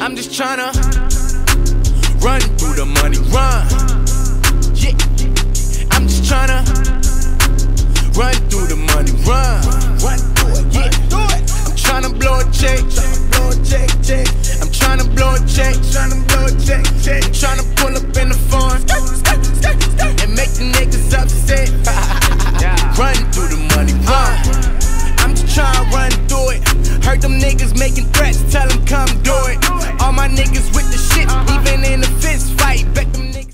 I'm just tryna run through the money, run. Yeah, I'm just tryna run through the money, run. Run through it, yeah, do it. I'm tryna blow a check, blow a check, check. I'm tryna blow a check, trying blow a check, check. Tryna pull up in the farm and make the niggas upset. run through the money, run. I'm just tryna run through it. Heard them niggas making threats, tell them come